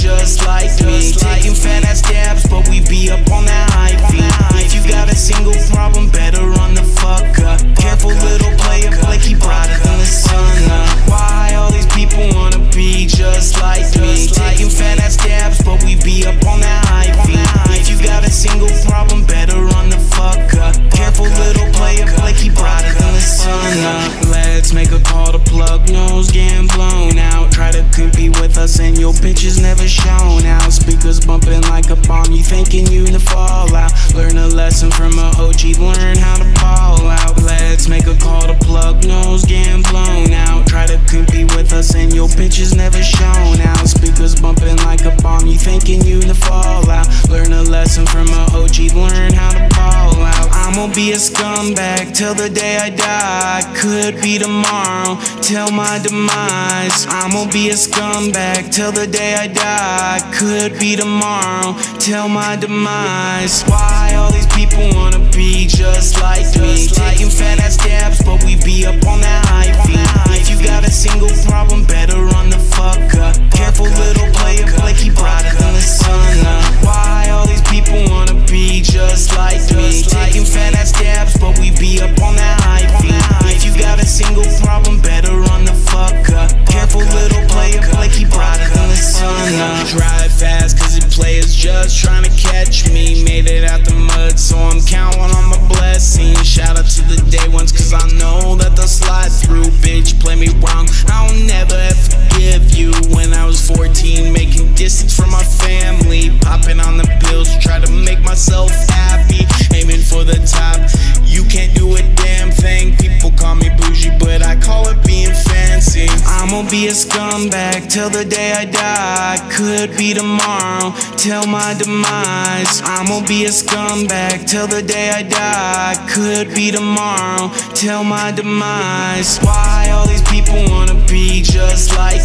just like me. Taking fat ass dabs Your pictures never shown. Out speakers bumping like a bomb. You thinking you the fall? Scumbag till the day I die. Could be tomorrow, till my demise. I'ma be a scumbag till the day I die. Could be tomorrow, till my demise. Why all these people wanna be just like me? Taking fat ass dabs, but we be up on that hype. myself happy, aiming for the top. You can't do a damn thing. People call me bougie, but I call it being fancy. I'm gonna be a scumbag till the day I die. Could be tomorrow, till my demise. I'm gonna be a scumbag till the day I die. Could be tomorrow, till my demise. Why all these people wanna be just like